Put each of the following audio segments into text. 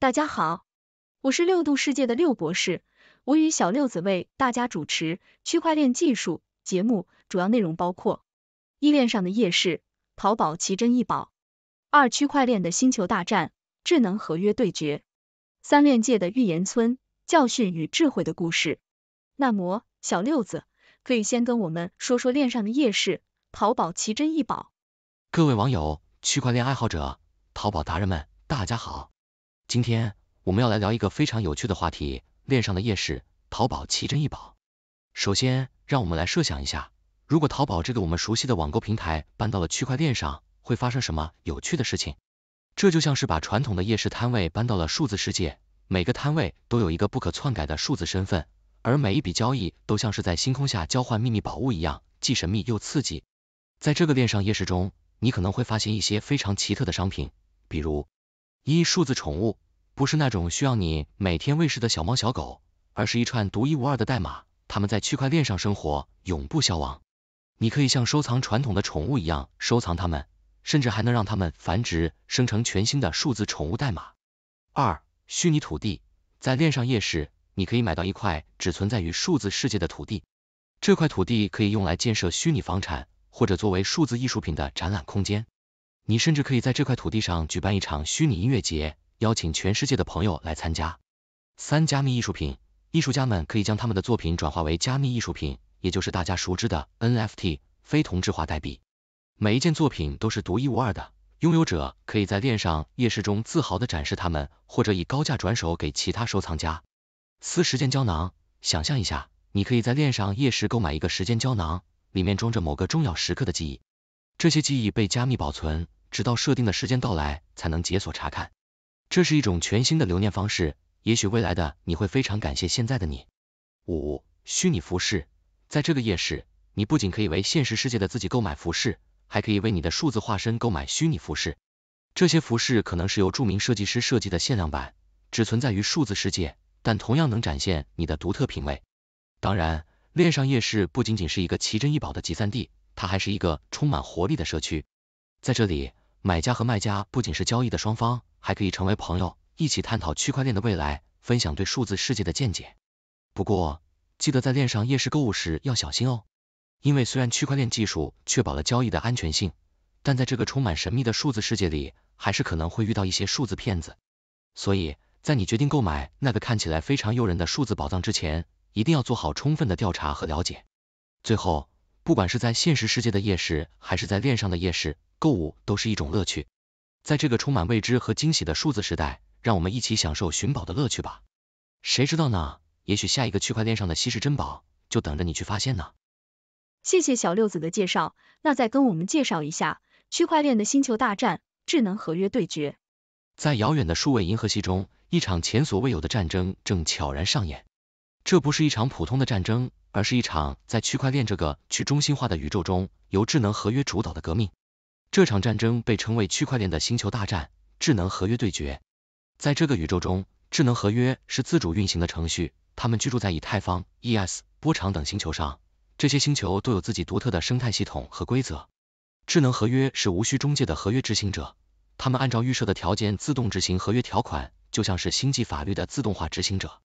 大家好，我是六度世界的六博士，我与小六子为大家主持区块链技术节目，主要内容包括一链上的夜市，淘宝奇珍异宝；二区块链的星球大战，智能合约对决；三链界的预言村，教训与智慧的故事。那么，小六子可以先跟我们说说链上的夜市，淘宝奇珍异宝。各位网友、区块链爱好者、淘宝达人们，大家好。今天我们要来聊一个非常有趣的话题，链上的夜市，淘宝奇珍异宝。首先，让我们来设想一下，如果淘宝这个我们熟悉的网购平台搬到了区块链上，会发生什么有趣的事情？这就像是把传统的夜市摊位搬到了数字世界，每个摊位都有一个不可篡改的数字身份，而每一笔交易都像是在星空下交换秘密宝物一样，既神秘又刺激。在这个链上夜市中，你可能会发现一些非常奇特的商品，比如一数字宠物，不是那种需要你每天喂食的小猫小狗，而是一串独一无二的代码，它们在区块链上生活，永不消亡。你可以像收藏传统的宠物一样收藏它们，甚至还能让它们繁殖，生成全新的数字宠物代码。二虚拟土地，在链上夜市，你可以买到一块只存在于数字世界的土地，这块土地可以用来建设虚拟房产，或者作为数字艺术品的展览空间。你甚至可以在这块土地上举办一场虚拟音乐节，邀请全世界的朋友来参加。三、加密艺术品，艺术家们可以将他们的作品转化为加密艺术品，也就是大家熟知的 NFT 非同质化代币。每一件作品都是独一无二的，拥有者可以在链上夜市中自豪的展示他们，或者以高价转手给其他收藏家。四、时间胶囊，想象一下，你可以在链上夜市购买一个时间胶囊，里面装着某个重要时刻的记忆，这些记忆被加密保存。直到设定的时间到来才能解锁查看，这是一种全新的留念方式。也许未来的你会非常感谢现在的你。五、虚拟服饰，在这个夜市，你不仅可以为现实世界的自己购买服饰，还可以为你的数字化身购买虚拟服饰。这些服饰可能是由著名设计师设计的限量版，只存在于数字世界，但同样能展现你的独特品味。当然，恋上夜市不仅仅是一个奇珍异宝的集散地，它还是一个充满活力的社区。在这里。买家和卖家不仅是交易的双方，还可以成为朋友，一起探讨区块链的未来，分享对数字世界的见解。不过，记得在链上夜市购物时要小心哦，因为虽然区块链技术确保了交易的安全性，但在这个充满神秘的数字世界里，还是可能会遇到一些数字骗子。所以在你决定购买那个看起来非常诱人的数字宝藏之前，一定要做好充分的调查和了解。最后，不管是在现实世界的夜市，还是在链上的夜市。购物都是一种乐趣，在这个充满未知和惊喜的数字时代，让我们一起享受寻宝的乐趣吧。谁知道呢？也许下一个区块链上的稀世珍宝就等着你去发现呢。谢谢小六子的介绍，那再跟我们介绍一下区块链的星球大战——智能合约对决。在遥远的数位银河系中，一场前所未有的战争正悄然上演。这不是一场普通的战争，而是一场在区块链这个去中心化的宇宙中由智能合约主导的革命。这场战争被称为区块链的星球大战，智能合约对决。在这个宇宙中，智能合约是自主运行的程序，它们居住在以太坊、ES、波长等星球上。这些星球都有自己独特的生态系统和规则。智能合约是无需中介的合约执行者，他们按照预设的条件自动执行合约条款，就像是星际法律的自动化执行者。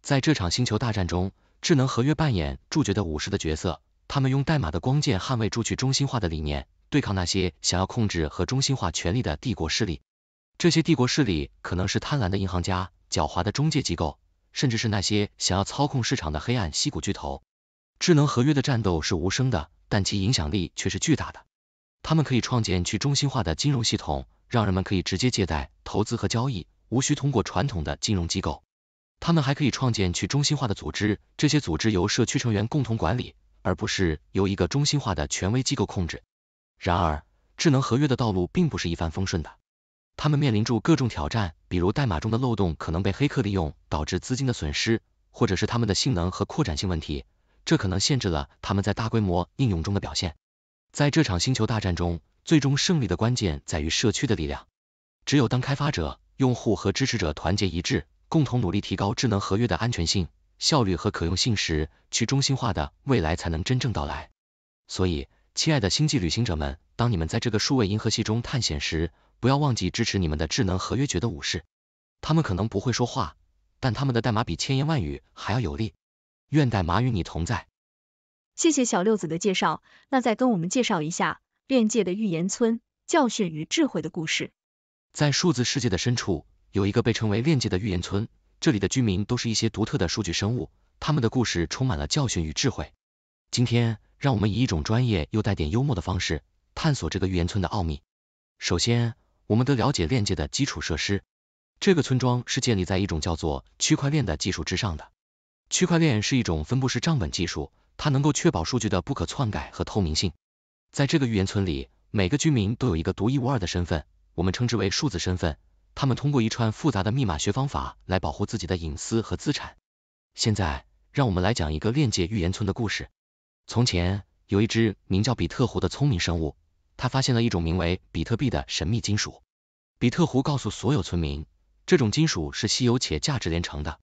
在这场星球大战中，智能合约扮演主角的武士的角色，他们用代码的光剑捍卫住去中心化的理念。对抗那些想要控制和中心化权力的帝国势力，这些帝国势力可能是贪婪的银行家、狡猾的中介机构，甚至是那些想要操控市场的黑暗溪谷巨头。智能合约的战斗是无声的，但其影响力却是巨大的。他们可以创建去中心化的金融系统，让人们可以直接借贷、投资和交易，无需通过传统的金融机构。他们还可以创建去中心化的组织，这些组织由社区成员共同管理，而不是由一个中心化的权威机构控制。然而，智能合约的道路并不是一帆风顺的，他们面临住各种挑战，比如代码中的漏洞可能被黑客利用，导致资金的损失，或者是他们的性能和扩展性问题，这可能限制了他们在大规模应用中的表现。在这场星球大战中，最终胜利的关键在于社区的力量。只有当开发者、用户和支持者团结一致，共同努力提高智能合约的安全性、效率和可用性时，去中心化的未来才能真正到来。所以。亲爱的星际旅行者们，当你们在这个数位银河系中探险时，不要忘记支持你们的智能合约觉的武士。他们可能不会说话，但他们的代码比千言万语还要有力。愿代码与你同在。谢谢小六子的介绍，那再跟我们介绍一下链界的预言村教训与智慧的故事。在数字世界的深处，有一个被称为链界的预言村，这里的居民都是一些独特的数据生物，他们的故事充满了教训与智慧。今天，让我们以一种专业又带点幽默的方式，探索这个预言村的奥秘。首先，我们得了解链界的基础设施。这个村庄是建立在一种叫做区块链的技术之上的。区块链是一种分布式账本技术，它能够确保数据的不可篡改和透明性。在这个预言村里，每个居民都有一个独一无二的身份，我们称之为数字身份。他们通过一串复杂的密码学方法来保护自己的隐私和资产。现在，让我们来讲一个链界预言村的故事。从前，有一只名叫比特狐的聪明生物，它发现了一种名为比特币的神秘金属。比特狐告诉所有村民，这种金属是稀有且价值连城的。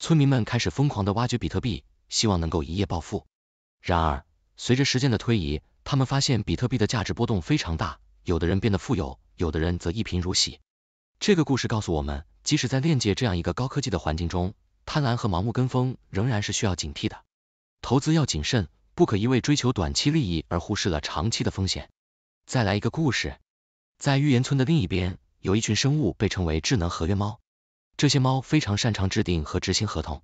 村民们开始疯狂的挖掘比特币，希望能够一夜暴富。然而，随着时间的推移，他们发现比特币的价值波动非常大，有的人变得富有，有的人则一贫如洗。这个故事告诉我们，即使在链界这样一个高科技的环境中，贪婪和盲目跟风仍然是需要警惕的。投资要谨慎。不可一味追求短期利益而忽视了长期的风险。再来一个故事，在预言村的另一边，有一群生物被称为智能合约猫。这些猫非常擅长制定和执行合同。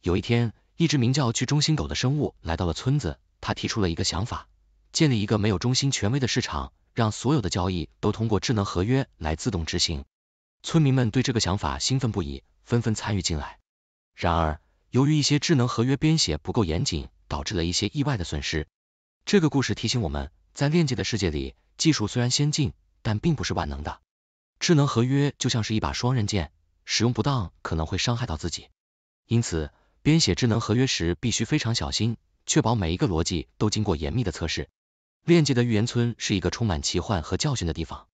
有一天，一只名叫去中心狗的生物来到了村子，他提出了一个想法：建立一个没有中心权威的市场，让所有的交易都通过智能合约来自动执行。村民们对这个想法兴奋不已，纷纷参与进来。然而，由于一些智能合约编写不够严谨，导致了一些意外的损失。这个故事提醒我们，在链接的世界里，技术虽然先进，但并不是万能的。智能合约就像是一把双刃剑，使用不当可能会伤害到自己。因此，编写智能合约时必须非常小心，确保每一个逻辑都经过严密的测试。链接的预言村是一个充满奇幻和教训的地方。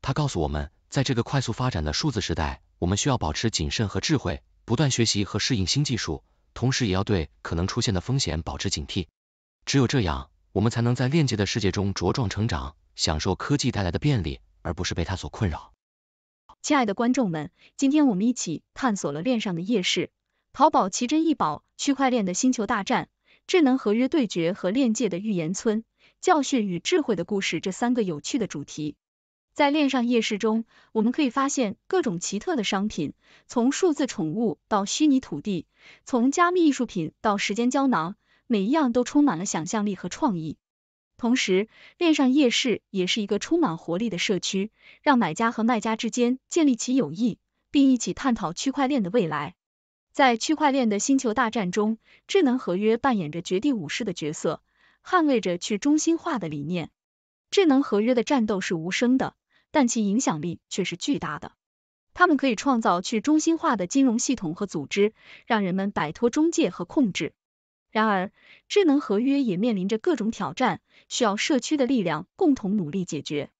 它告诉我们，在这个快速发展的数字时代，我们需要保持谨慎和智慧，不断学习和适应新技术。同时也要对可能出现的风险保持警惕，只有这样，我们才能在链接的世界中茁壮成长，享受科技带来的便利，而不是被它所困扰。亲爱的观众们，今天我们一起探索了链上的夜市、淘宝奇珍异宝、区块链的星球大战、智能合约对决和链界的预言村、教训与智慧的故事这三个有趣的主题。在链上夜市中，我们可以发现各种奇特的商品，从数字宠物到虚拟土地，从加密艺术品到时间胶囊，每一样都充满了想象力和创意。同时，链上夜市也是一个充满活力的社区，让买家和卖家之间建立起友谊，并一起探讨区块链的未来。在区块链的星球大战中，智能合约扮演着绝地武士的角色，捍卫着去中心化的理念。智能合约的战斗是无声的。但其影响力却是巨大的。他们可以创造去中心化的金融系统和组织，让人们摆脱中介和控制。然而，智能合约也面临着各种挑战，需要社区的力量共同努力解决。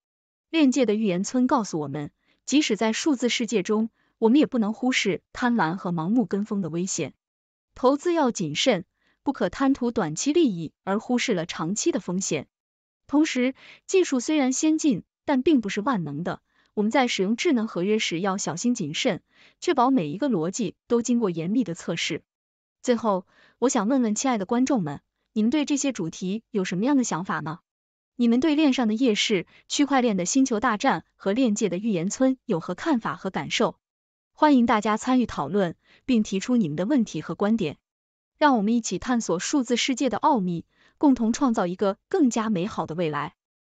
链界的预言村告诉我们，即使在数字世界中，我们也不能忽视贪婪和盲目跟风的危险。投资要谨慎，不可贪图短期利益而忽视了长期的风险。同时，技术虽然先进，但并不是万能的，我们在使用智能合约时要小心谨慎，确保每一个逻辑都经过严密的测试。最后，我想问问亲爱的观众们，你们对这些主题有什么样的想法呢？你们对链上的夜市、区块链的星球大战和链界的预言村有何看法和感受？欢迎大家参与讨论，并提出你们的问题和观点，让我们一起探索数字世界的奥秘，共同创造一个更加美好的未来。